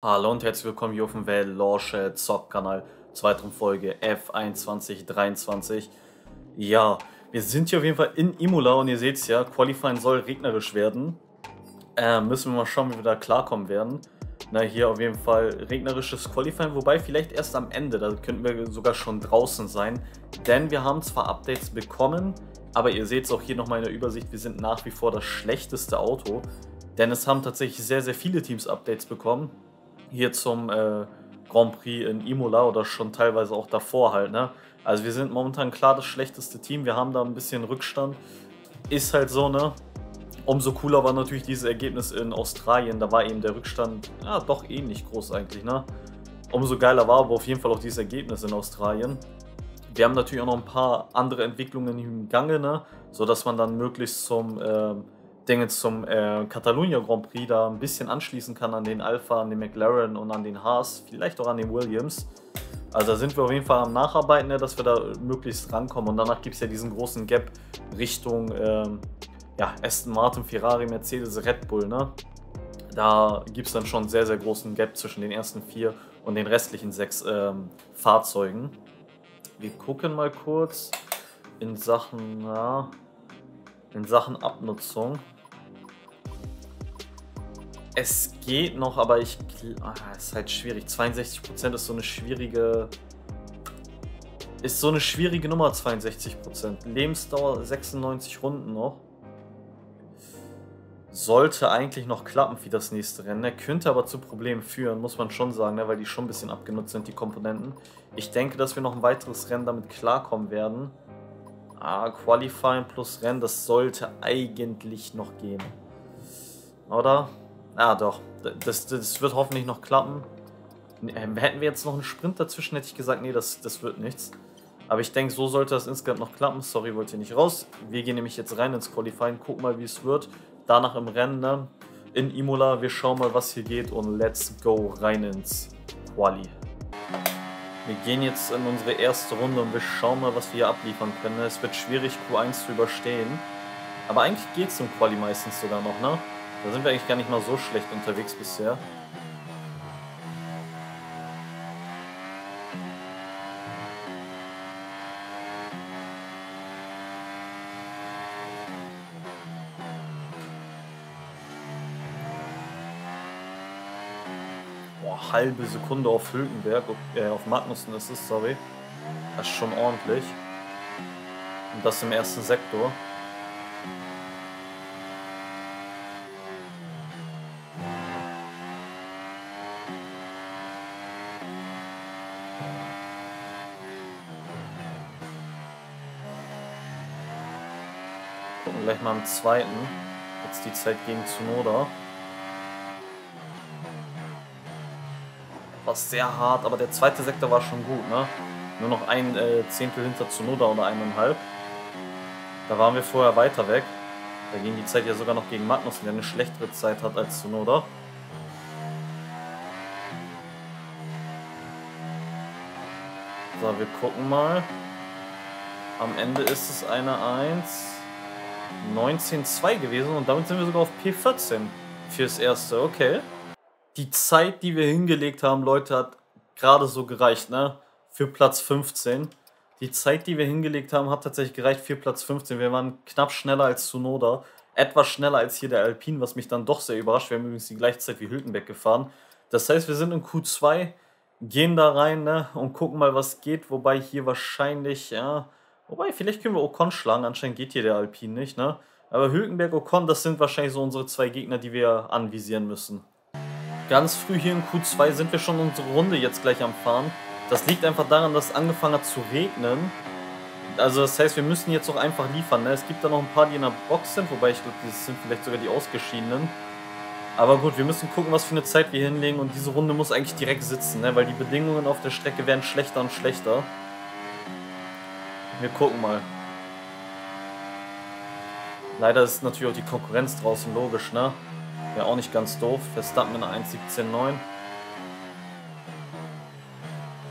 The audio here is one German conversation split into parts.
Hallo und herzlich willkommen hier auf dem Veloce Zock Kanal zur Folge F2123. Ja, wir sind hier auf jeden Fall in Imola und ihr seht es ja, Qualifying soll regnerisch werden. Äh, müssen wir mal schauen, wie wir da klarkommen werden. Na, hier auf jeden Fall regnerisches Qualifying, wobei vielleicht erst am Ende, da könnten wir sogar schon draußen sein. Denn wir haben zwar Updates bekommen, aber ihr seht es auch hier nochmal in der Übersicht, wir sind nach wie vor das schlechteste Auto. Denn es haben tatsächlich sehr, sehr viele Teams Updates bekommen hier zum äh, Grand Prix in Imola oder schon teilweise auch davor halt. Ne? Also wir sind momentan klar das schlechteste Team, wir haben da ein bisschen Rückstand. Ist halt so, ne? Umso cooler war natürlich dieses Ergebnis in Australien, da war eben der Rückstand ja, doch ähnlich groß eigentlich, ne? Umso geiler war aber auf jeden Fall auch dieses Ergebnis in Australien. Wir haben natürlich auch noch ein paar andere Entwicklungen im Gange, ne? sodass man dann möglichst zum äh, Dinge zum äh, Catalunya Grand Prix da ein bisschen anschließen kann an den Alpha, an den McLaren und an den Haas, vielleicht auch an den Williams. Also da sind wir auf jeden Fall am Nacharbeiten, ne, dass wir da möglichst rankommen. Und danach gibt es ja diesen großen Gap Richtung ähm, ja, Aston Martin, Ferrari, Mercedes, Red Bull. Ne? Da gibt es dann schon einen sehr, sehr großen Gap zwischen den ersten vier und den restlichen sechs ähm, Fahrzeugen. Wir gucken mal kurz in Sachen, ja, in Sachen Abnutzung. Es geht noch, aber ich. Ah, ist halt schwierig. 62% ist so eine schwierige. Ist so eine schwierige Nummer, 62%. Lebensdauer 96 Runden noch. Sollte eigentlich noch klappen für das nächste Rennen. Er könnte aber zu Problemen führen, muss man schon sagen, ne? weil die schon ein bisschen abgenutzt sind, die Komponenten. Ich denke, dass wir noch ein weiteres Rennen damit klarkommen werden. Ah, Qualifying plus Rennen, das sollte eigentlich noch gehen. Oder? Ah, doch. Das, das wird hoffentlich noch klappen. Ähm, hätten wir jetzt noch einen Sprint dazwischen, hätte ich gesagt, nee, das, das wird nichts. Aber ich denke, so sollte das insgesamt noch klappen. Sorry, wollte hier nicht raus. Wir gehen nämlich jetzt rein ins Qualifying, gucken mal, wie es wird. Danach im Rennen, ne? in Imola. Wir schauen mal, was hier geht und let's go rein ins Quali. Wir gehen jetzt in unsere erste Runde und wir schauen mal, was wir hier abliefern können. Es wird schwierig, Q1 zu überstehen. Aber eigentlich geht es im Quali meistens sogar noch, ne? Da sind wir eigentlich gar nicht mal so schlecht unterwegs bisher. Boah, halbe Sekunde auf Hülkenberg, äh, auf Magnussen ist es, sorry. Das ist schon ordentlich. Und das im ersten Sektor. Im zweiten. Jetzt die Zeit gegen Tsunoda. War sehr hart, aber der zweite Sektor war schon gut, ne? Nur noch ein äh, Zehntel hinter Tsunoda oder eineinhalb. Da waren wir vorher weiter weg. Da ging die Zeit ja sogar noch gegen Magnussen, der eine schlechtere Zeit hat als Tsunoda. So, wir gucken mal. Am Ende ist es eine 1. 19,2 gewesen und damit sind wir sogar auf P14 fürs erste. Okay. Die Zeit, die wir hingelegt haben, Leute, hat gerade so gereicht, ne? Für Platz 15. Die Zeit, die wir hingelegt haben, hat tatsächlich gereicht für Platz 15. Wir waren knapp schneller als Tsunoda. Etwas schneller als hier der Alpine, was mich dann doch sehr überrascht. Wir haben übrigens die gleiche Zeit wie Hülkenberg gefahren. Das heißt, wir sind in Q2, gehen da rein ne, und gucken mal, was geht. Wobei hier wahrscheinlich, ja, Wobei, vielleicht können wir Ocon schlagen. Anscheinend geht hier der Alpine nicht, ne? Aber Hülkenberg, Ocon, das sind wahrscheinlich so unsere zwei Gegner, die wir anvisieren müssen. Ganz früh hier in Q2 sind wir schon unsere Runde jetzt gleich am Fahren. Das liegt einfach daran, dass es angefangen hat zu regnen. Also das heißt, wir müssen jetzt auch einfach liefern. Ne? Es gibt da noch ein paar, die in der Box sind, wobei ich glaube, das sind vielleicht sogar die Ausgeschiedenen. Aber gut, wir müssen gucken, was für eine Zeit wir hinlegen und diese Runde muss eigentlich direkt sitzen, ne? weil die Bedingungen auf der Strecke werden schlechter und schlechter. Wir gucken mal. Leider ist natürlich auch die Konkurrenz draußen logisch, ne? Wäre auch nicht ganz doof. Verstappen in 1.17.9.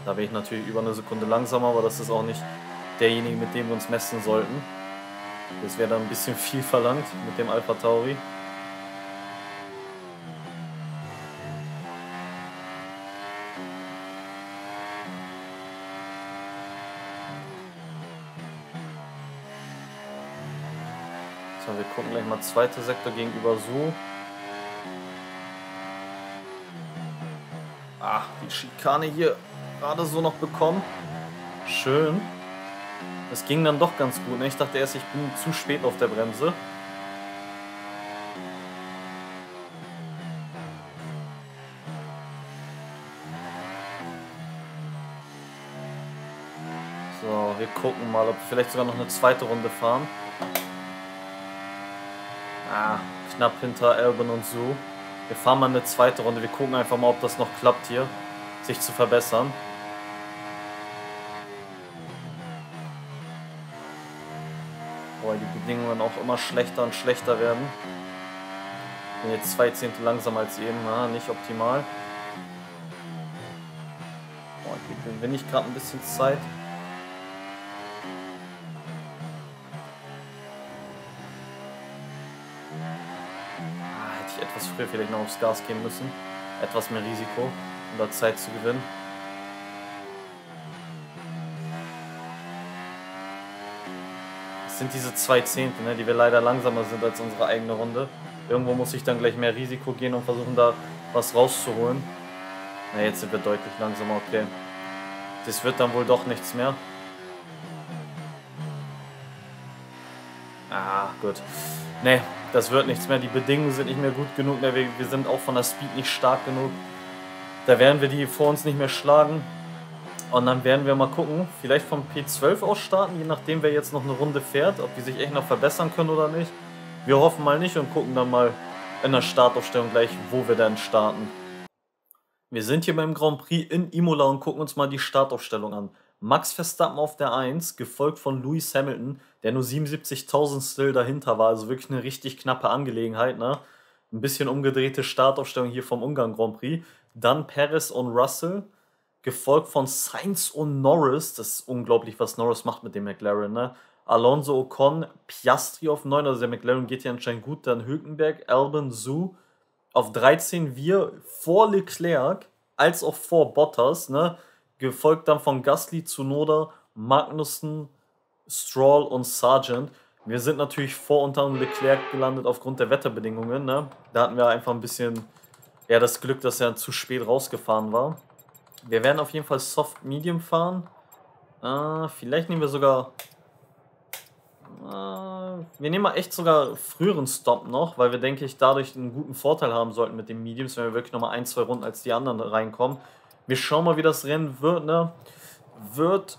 Da wäre ich natürlich über eine Sekunde langsamer, aber das ist auch nicht derjenige, mit dem wir uns messen sollten. Das wäre dann ein bisschen viel verlangt mit dem Alpha Tauri. Mal zweiter Sektor gegenüber so. Ah, die Schikane hier gerade so noch bekommen. Schön. Das ging dann doch ganz gut. Ne? Ich dachte erst, ich bin zu spät auf der Bremse. So, wir gucken mal, ob wir vielleicht sogar noch eine zweite Runde fahren. Ah, knapp hinter Alban und Sue. Wir fahren mal eine zweite Runde. Wir gucken einfach mal, ob das noch klappt hier, sich zu verbessern. Boah, die Bedingungen auch immer schlechter und schlechter werden. Bin jetzt zwei Zehntel langsamer als eben, na, nicht optimal. Boah, hier gewinne ich gerade ein bisschen Zeit. Früher vielleicht noch aufs Gas gehen müssen. Etwas mehr Risiko, um da Zeit zu gewinnen. Es sind diese zwei Zehntel, ne, die wir leider langsamer sind als unsere eigene Runde. Irgendwo muss ich dann gleich mehr Risiko gehen und versuchen da was rauszuholen. Na, jetzt sind wir deutlich langsamer, okay. Das wird dann wohl doch nichts mehr. Ah, gut. Ne, das wird nichts mehr. Die Bedingungen sind nicht mehr gut genug. Wir, wir sind auch von der Speed nicht stark genug. Da werden wir die vor uns nicht mehr schlagen. Und dann werden wir mal gucken, vielleicht vom P12 aus starten, je nachdem wer jetzt noch eine Runde fährt, ob die sich echt noch verbessern können oder nicht. Wir hoffen mal nicht und gucken dann mal in der Startaufstellung gleich, wo wir dann starten. Wir sind hier beim Grand Prix in Imola und gucken uns mal die Startaufstellung an. Max Verstappen auf der 1, gefolgt von Lewis Hamilton, der nur 77.000 still dahinter war. Also wirklich eine richtig knappe Angelegenheit. Ne? Ein bisschen umgedrehte Startaufstellung hier vom Ungarn Grand Prix. Dann Perez und Russell, gefolgt von Sainz und Norris. Das ist unglaublich, was Norris macht mit dem McLaren. Ne? Alonso Ocon, Piastri auf 9, also der McLaren geht hier anscheinend gut. Dann Hülkenberg, Albon, Su. Auf 13 wir vor Leclerc als auch vor Bottas. Ne? Gefolgt dann von Gasly, Tsunoda, Magnussen, Stroll und Sargent. Wir sind natürlich vor unter Leclerc gelandet aufgrund der Wetterbedingungen. Ne? Da hatten wir einfach ein bisschen ja, das Glück, dass er zu spät rausgefahren war. Wir werden auf jeden Fall Soft Medium fahren. Äh, vielleicht nehmen wir sogar. Äh, wir nehmen mal echt sogar früheren Stop noch, weil wir, denke ich, dadurch einen guten Vorteil haben sollten mit den Mediums, wenn wir wirklich nochmal ein, zwei Runden als die anderen reinkommen. Wir schauen mal, wie das Rennen wird. Ne? Wird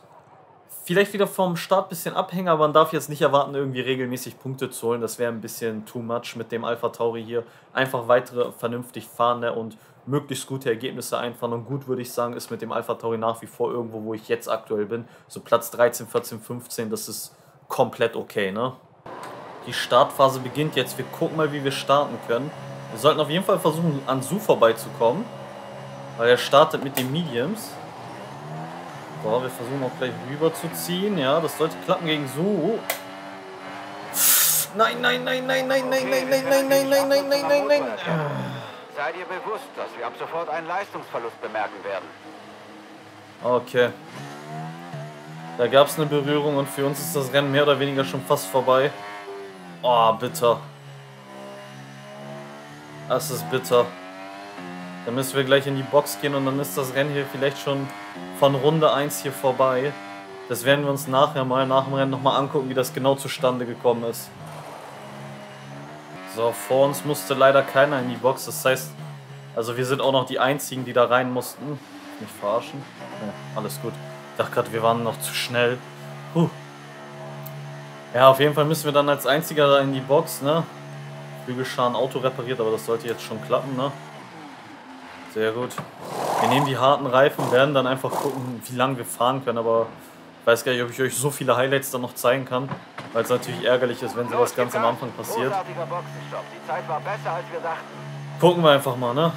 vielleicht wieder vom Start ein bisschen abhängen, aber man darf jetzt nicht erwarten, irgendwie regelmäßig Punkte zu holen. Das wäre ein bisschen too much mit dem Alpha Tauri hier. Einfach weitere vernünftig fahren ne? und möglichst gute Ergebnisse einfahren. Und gut würde ich sagen, ist mit dem Alpha Tauri nach wie vor irgendwo, wo ich jetzt aktuell bin. So Platz 13, 14, 15, das ist komplett okay. Ne? Die Startphase beginnt jetzt. Wir gucken mal, wie wir starten können. Wir sollten auf jeden Fall versuchen, an Su vorbeizukommen. Weil er startet mit den Mediums. So, wir versuchen auch gleich rüber zu ziehen. Ja, das sollte klappen gegen Su. Nein, nein, nein, nein, nein, nein, nein, nein, nein, nein, nein, nein, nein, nein, nein. Sei dir bewusst, dass wir ab sofort einen Leistungsverlust bemerken werden. Okay. Da gab es eine Berührung und für uns ist das Rennen mehr oder weniger schon fast vorbei. Oh, bitter. Das ist bitter. Dann müssen wir gleich in die Box gehen und dann ist das Rennen hier vielleicht schon von Runde 1 hier vorbei. Das werden wir uns nachher mal nach dem Rennen nochmal angucken, wie das genau zustande gekommen ist. So, vor uns musste leider keiner in die Box. Das heißt, also wir sind auch noch die Einzigen, die da rein mussten. Nicht verarschen? Ja, alles gut. Ich dachte gerade, wir waren noch zu schnell. Puh. Ja, auf jeden Fall müssen wir dann als Einziger da in die Box, ne? Flügelscharen Auto repariert, aber das sollte jetzt schon klappen, ne? Sehr gut. Wir nehmen die harten Reifen, werden dann einfach gucken, wie lange wir fahren können, aber ich weiß gar nicht, ob ich euch so viele Highlights dann noch zeigen kann, weil es natürlich ärgerlich ist, wenn sowas ganz am Anfang passiert. Gucken wir einfach mal, ne?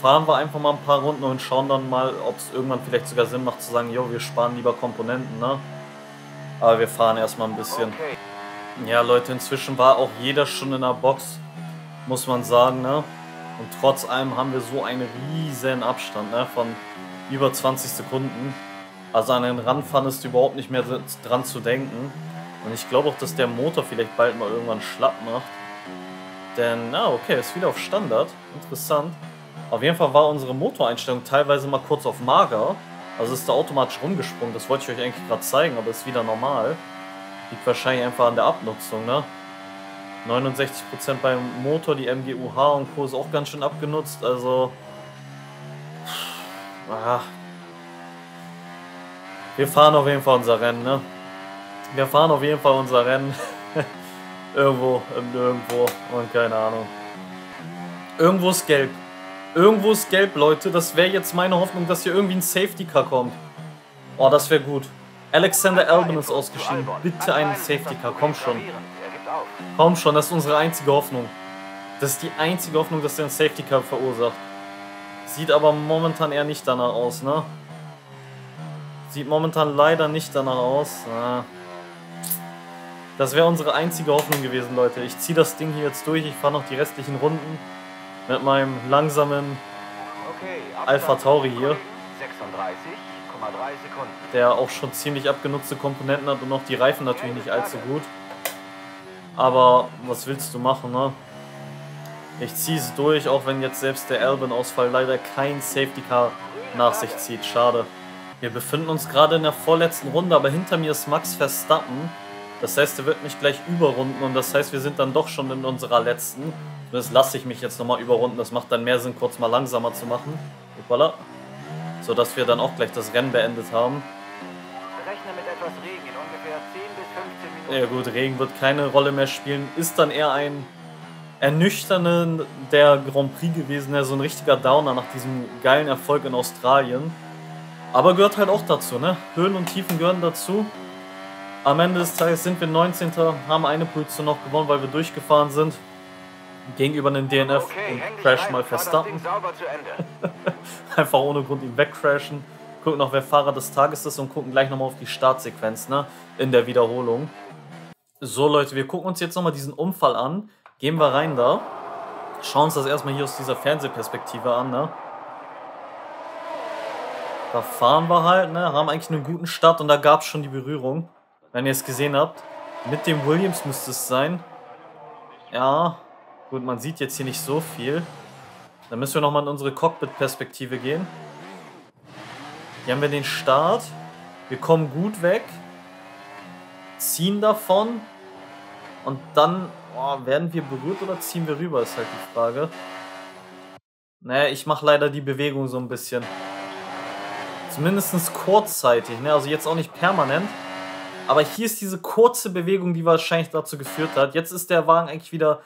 Fahren wir einfach mal ein paar Runden und schauen dann mal, ob es irgendwann vielleicht sogar Sinn macht zu sagen, jo, wir sparen lieber Komponenten, ne? Aber wir fahren erstmal ein bisschen. Ja, Leute, inzwischen war auch jeder schon in der Box, muss man sagen, ne? Und trotz allem haben wir so einen riesen Abstand ne, von über 20 Sekunden. Also an den Rand ist überhaupt nicht mehr dran zu denken. Und ich glaube auch, dass der Motor vielleicht bald mal irgendwann schlapp macht. Denn, ah, okay, ist wieder auf Standard. Interessant. Auf jeden Fall war unsere Motoreinstellung teilweise mal kurz auf mager. Also ist da automatisch rumgesprungen. Das wollte ich euch eigentlich gerade zeigen, aber ist wieder normal. Liegt wahrscheinlich einfach an der Abnutzung, ne? 69% beim Motor, die MGUH und Co. ist auch ganz schön abgenutzt. Also. Ah. Wir fahren auf jeden Fall unser Rennen, ne? Wir fahren auf jeden Fall unser Rennen. irgendwo, irgendwo und keine Ahnung. Irgendwo ist gelb. Irgendwo ist gelb, Leute. Das wäre jetzt meine Hoffnung, dass hier irgendwie ein Safety Car kommt. Oh, das wäre gut. Alexander Albon ist ausgeschieden. Bitte einen Safety Car, komm schon. Komm schon, das ist unsere einzige Hoffnung. Das ist die einzige Hoffnung, dass er einen Safety Car verursacht. Sieht aber momentan eher nicht danach aus, ne? Sieht momentan leider nicht danach aus. Na. Das wäre unsere einzige Hoffnung gewesen, Leute. Ich ziehe das Ding hier jetzt durch. Ich fahre noch die restlichen Runden mit meinem langsamen okay, Alpha Tauri hier. 36,3 Sekunden. Der auch schon ziemlich abgenutzte Komponenten hat und noch die Reifen natürlich nicht allzu gut. Aber was willst du machen, ne? Ich ziehe es durch, auch wenn jetzt selbst der Albon-Ausfall leider kein Safety Car nach sich zieht. Schade. Wir befinden uns gerade in der vorletzten Runde, aber hinter mir ist Max Verstappen. Das heißt, er wird mich gleich überrunden und das heißt, wir sind dann doch schon in unserer letzten. Das lasse ich mich jetzt nochmal überrunden. Das macht dann mehr Sinn, kurz mal langsamer zu machen. Hoppala. So dass wir dann auch gleich das Rennen beendet haben. Ja gut, Regen wird keine Rolle mehr spielen. Ist dann eher ein ernüchternder Grand Prix gewesen. Ja, so ein richtiger Downer nach diesem geilen Erfolg in Australien. Aber gehört halt auch dazu, ne? Höhen und Tiefen gehören dazu. Am Ende des Tages sind wir 19. haben eine Position noch gewonnen, weil wir durchgefahren sind. Gegenüber einem DNF okay, und crash mal Verstappen. Einfach ohne Grund ihn wegcrashen. Gucken noch, wer Fahrer des Tages ist und gucken gleich nochmal auf die Startsequenz, ne? In der Wiederholung. So, Leute, wir gucken uns jetzt nochmal diesen Unfall an. Gehen wir rein da. Schauen uns das erstmal hier aus dieser Fernsehperspektive an, ne? Da fahren wir halt, ne? Haben eigentlich einen guten Start und da gab es schon die Berührung. Wenn ihr es gesehen habt. Mit dem Williams müsste es sein. Ja, gut, man sieht jetzt hier nicht so viel. Dann müssen wir nochmal in unsere Cockpit-Perspektive gehen. Hier haben wir den Start. Wir kommen gut weg. Ziehen davon. Und dann oh, werden wir berührt oder ziehen wir rüber, ist halt die Frage. Naja, ich mache leider die Bewegung so ein bisschen. Zumindest kurzzeitig, ne? also jetzt auch nicht permanent. Aber hier ist diese kurze Bewegung, die wahrscheinlich dazu geführt hat. Jetzt ist der Wagen eigentlich wieder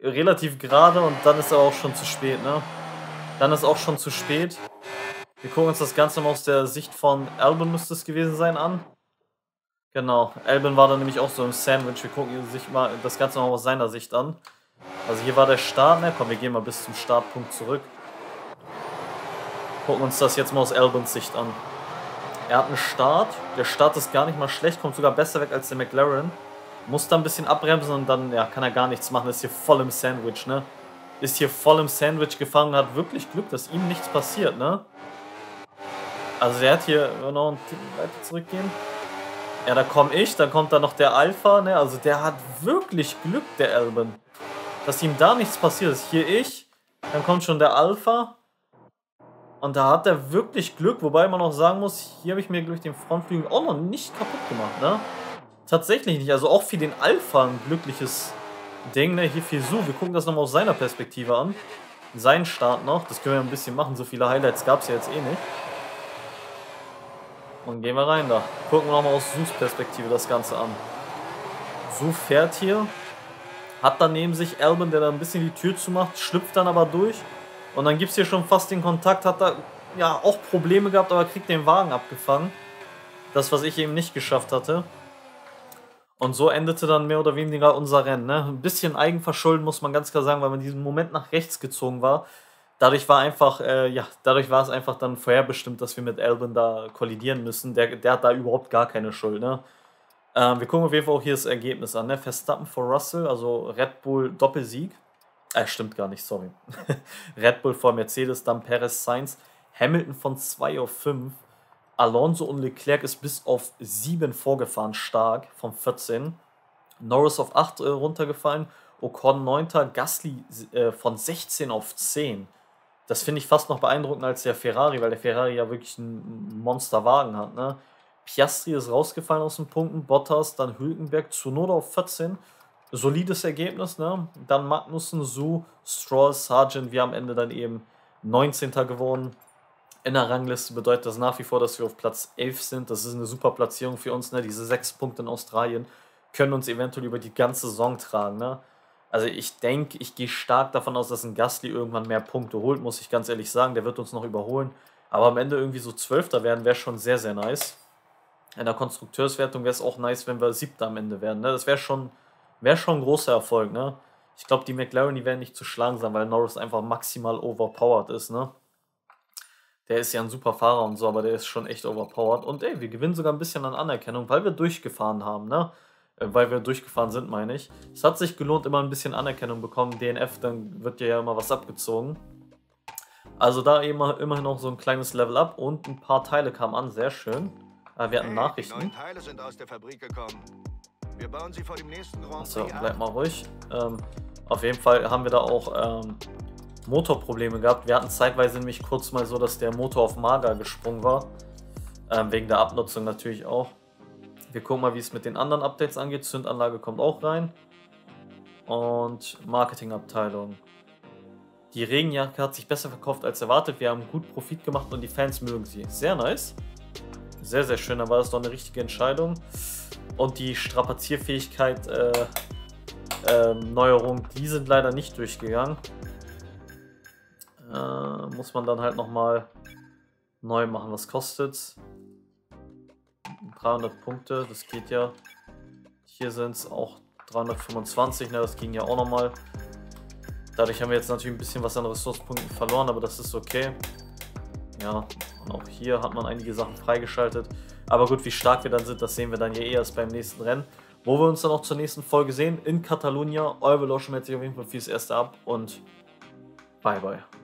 relativ gerade und dann ist er auch schon zu spät. Ne? Dann ist auch schon zu spät. Wir gucken uns das Ganze mal aus der Sicht von Albon müsste es gewesen sein an. Genau, Albon war dann nämlich auch so im Sandwich. Wir gucken sich mal das Ganze mal aus seiner Sicht an. Also hier war der Start, ne? Komm, wir gehen mal bis zum Startpunkt zurück. Gucken uns das jetzt mal aus Albons Sicht an. Er hat einen Start. Der Start ist gar nicht mal schlecht, kommt sogar besser weg als der McLaren. Muss da ein bisschen abbremsen und dann ja, kann er gar nichts machen. Ist hier voll im Sandwich, ne? Ist hier voll im Sandwich gefangen, hat wirklich Glück, dass ihm nichts passiert, ne? Also er hat hier noch einen Tick weiter zurückgehen. Ja, da komme ich, dann kommt da noch der Alpha, ne? Also der hat wirklich Glück, der Albon. Dass ihm da nichts passiert ist. Hier ich, dann kommt schon der Alpha. Und da hat er wirklich Glück, wobei man auch sagen muss, hier habe ich mir durch den Frontflügel auch noch nicht kaputt gemacht, ne? Tatsächlich nicht. Also auch für den Alpha ein glückliches Ding, ne? Hier viel so. Wir gucken das nochmal aus seiner Perspektive an. Sein Start noch. Das können wir ein bisschen machen. So viele Highlights gab es ja jetzt eh nicht. Und gehen wir rein da. Gucken wir nochmal aus Sus Perspektive das Ganze an. Su fährt hier. Hat dann neben sich Albin, der da ein bisschen die Tür zumacht, schlüpft dann aber durch. Und dann gibt es hier schon fast den Kontakt, hat da ja auch Probleme gehabt, aber kriegt den Wagen abgefangen. Das, was ich eben nicht geschafft hatte. Und so endete dann mehr oder weniger unser Rennen. Ne? Ein bisschen Eigenverschulden muss man ganz klar sagen, weil man diesen Moment nach rechts gezogen war. Dadurch war einfach, äh, ja, dadurch war es einfach dann vorherbestimmt, dass wir mit Albin da kollidieren müssen. Der, der hat da überhaupt gar keine Schuld. Ne? Ähm, wir gucken auf jeden Fall auch hier das Ergebnis an. Ne? Verstappen vor Russell, also Red Bull Doppelsieg. Äh, stimmt gar nicht, sorry. Red Bull vor Mercedes, dann Perez Sainz, Hamilton von 2 auf 5. Alonso und Leclerc ist bis auf 7 vorgefahren, stark, von 14. Norris auf 8 äh, runtergefallen, Ocon 9. Gasly äh, von 16 auf 10. Das finde ich fast noch beeindruckender als der Ferrari, weil der Ferrari ja wirklich einen Monsterwagen hat. Ne? Piastri ist rausgefallen aus den Punkten, Bottas, dann Hülkenberg, Tsunoda auf 14. Solides Ergebnis, ne? Dann Magnussen, Su, Stroll, Sargent, wir am Ende dann eben 19. geworden. In der Rangliste bedeutet das nach wie vor, dass wir auf Platz 11 sind. Das ist eine super Platzierung für uns, ne? Diese sechs Punkte in Australien können uns eventuell über die ganze Saison tragen, ne? Also ich denke, ich gehe stark davon aus, dass ein Gasly irgendwann mehr Punkte holt, muss ich ganz ehrlich sagen. Der wird uns noch überholen. Aber am Ende irgendwie so Zwölfter werden, wäre schon sehr, sehr nice. In der Konstrukteurswertung wäre es auch nice, wenn wir Siebter am Ende werden. Ne? Das wäre schon, wär schon ein großer Erfolg. Ne? Ich glaube, die McLaren, die werden nicht zu schlagen sein, weil Norris einfach maximal overpowered ist. Ne? Der ist ja ein super Fahrer und so, aber der ist schon echt overpowered. Und ey, wir gewinnen sogar ein bisschen an Anerkennung, weil wir durchgefahren haben. Ne? Äh, weil wir durchgefahren sind, meine ich. Es hat sich gelohnt, immer ein bisschen Anerkennung bekommen. DNF, dann wird dir ja immer was abgezogen. Also da immer, immerhin noch so ein kleines Level up und ein paar Teile kamen an, sehr schön. Äh, wir hatten hey, Nachrichten. Die neuen Teile sind aus der Fabrik gekommen. Wir bauen sie vor dem nächsten Grand Achso, bleib mal ruhig. Ähm, auf jeden Fall haben wir da auch ähm, Motorprobleme gehabt. Wir hatten zeitweise nämlich kurz mal so, dass der Motor auf Mager gesprungen war. Ähm, wegen der Abnutzung natürlich auch. Wir gucken mal, wie es mit den anderen Updates angeht. Zündanlage kommt auch rein. Und Marketingabteilung. Die Regenjacke hat sich besser verkauft als erwartet. Wir haben gut Profit gemacht und die Fans mögen sie. Sehr nice. Sehr, sehr schön. Da war das doch eine richtige Entscheidung. Und die Strapazierfähigkeit äh, äh, Neuerung, die sind leider nicht durchgegangen. Äh, muss man dann halt nochmal neu machen. Was kostet es? 300 Punkte, das geht ja. Hier sind es auch 325, ne, das ging ja auch nochmal. Dadurch haben wir jetzt natürlich ein bisschen was an Ressourcenpunkten verloren, aber das ist okay. Ja, und auch hier hat man einige Sachen freigeschaltet. Aber gut, wie stark wir dann sind, das sehen wir dann ja eh erst beim nächsten Rennen. Wo wir uns dann auch zur nächsten Folge sehen, in Catalunya. Euer Velotion sich auf jeden Fall fürs erste ab und bye bye.